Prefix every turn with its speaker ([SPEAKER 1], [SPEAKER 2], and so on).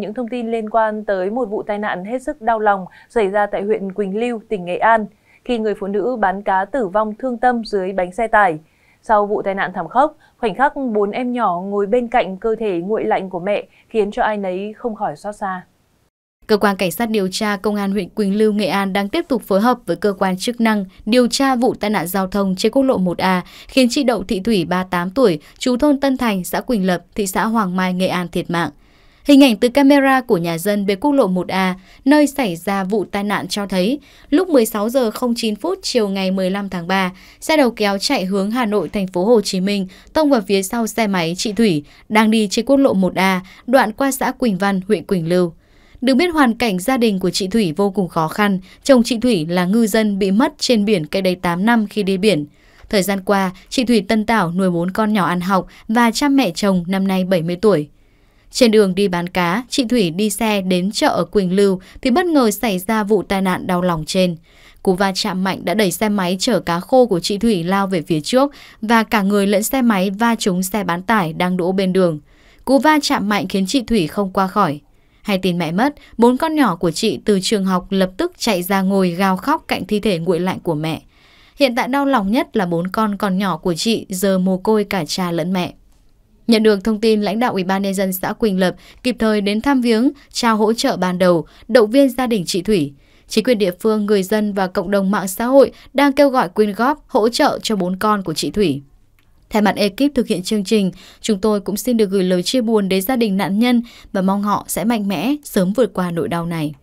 [SPEAKER 1] Những thông tin liên quan tới một vụ tai nạn hết sức đau lòng xảy ra tại huyện Quỳnh Lưu, tỉnh Nghệ An, khi người phụ nữ bán cá tử vong thương tâm dưới bánh xe tải. Sau vụ tai nạn thảm khốc, khoảnh khắc bốn em nhỏ ngồi bên cạnh cơ thể nguội lạnh của mẹ khiến cho ai nấy không khỏi xót xa.
[SPEAKER 2] Cơ quan Cảnh sát điều tra Công an huyện Quỳnh Lưu, Nghệ An đang tiếp tục phối hợp với cơ quan chức năng điều tra vụ tai nạn giao thông trên quốc lộ 1A khiến chị Đậu Thị Thủy 38 tuổi, chú thôn Tân Thành, xã Quỳnh Lập, thị xã Hoàng Mai, Nghệ An thiệt mạng. Hình ảnh từ camera của nhà dân về quốc lộ 1A, nơi xảy ra vụ tai nạn cho thấy, lúc 16 giờ 09 phút chiều ngày 15 tháng 3, xe đầu kéo chạy hướng Hà Nội thành phố Hồ Chí Minh tông vào phía sau xe máy chị Thủy đang đi trên quốc lộ 1A, đoạn qua xã Quỳnh Văn, huyện Quỳnh Lưu. Được biết hoàn cảnh gia đình của chị Thủy vô cùng khó khăn, chồng chị Thủy là ngư dân bị mất trên biển cách đây 8 năm khi đi biển. Thời gian qua, chị Thủy Tân Tảo nuôi bốn con nhỏ ăn học và cha mẹ chồng năm nay 70 tuổi. Trên đường đi bán cá, chị Thủy đi xe đến chợ ở Quỳnh Lưu thì bất ngờ xảy ra vụ tai nạn đau lòng trên. Cú va chạm mạnh đã đẩy xe máy chở cá khô của chị Thủy lao về phía trước và cả người lẫn xe máy va trúng xe bán tải đang đỗ bên đường. Cú va chạm mạnh khiến chị Thủy không qua khỏi. Hay tin mẹ mất, bốn con nhỏ của chị từ trường học lập tức chạy ra ngồi gào khóc cạnh thi thể nguội lạnh của mẹ. Hiện tại đau lòng nhất là bốn con còn nhỏ của chị giờ mồ côi cả cha lẫn mẹ. Nhận được thông tin lãnh đạo Ủy ban nhân dân xã Quỳnh Lập kịp thời đến thăm viếng, trao hỗ trợ ban đầu, động viên gia đình chị Thủy. Chính quyền địa phương, người dân và cộng đồng mạng xã hội đang kêu gọi quyên góp hỗ trợ cho bốn con của chị Thủy. Thay mặt ekip thực hiện chương trình, chúng tôi cũng xin được gửi lời chia buồn đến gia đình nạn nhân và mong họ sẽ mạnh mẽ sớm vượt qua nỗi đau này.